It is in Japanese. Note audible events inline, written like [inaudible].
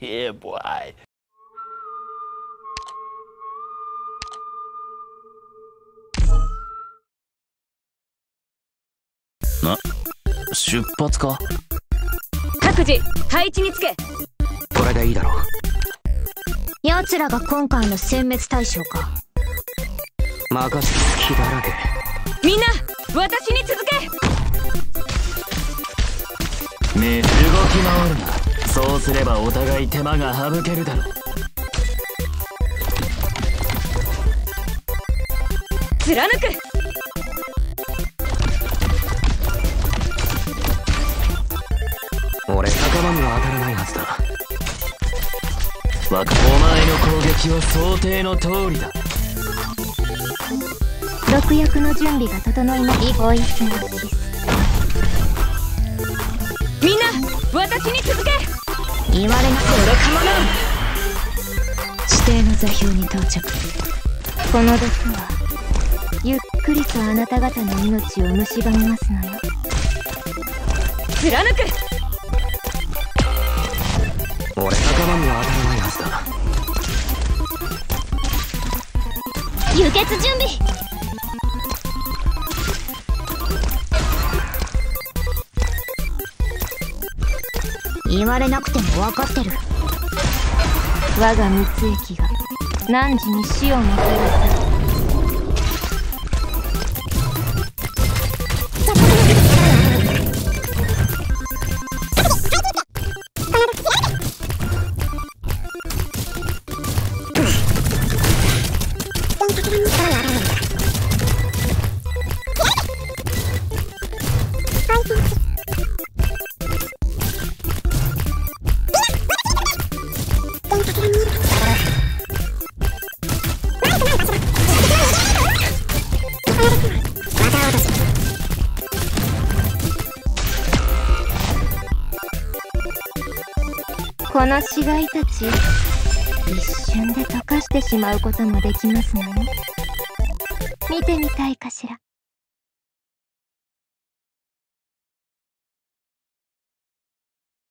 yeah, boy. な出発か各自配置につけ。これでいいだろう。奴らが今回の殲滅対象か。任せ隙だらけ。みんな私に続け。ね動き回るなすればお互い手間が省けるだろ貫く。俺仲間には当たらないはずだ。お前の攻撃は想定の通りだ。毒薬の準備が整いまし追いすがきですみんな私に続け言われなく愚か者指定の座標に到着。この毒はゆっくりとあなた方の命を蝕みますのよ貫く俺仲間には当たらないはずだ。輸血準備言われなくても分かってる。我が蜜液が何時に死をもたらす [laughs] この死骸たち一瞬で溶かしてしまうこともできますのよ見てみたいかしら。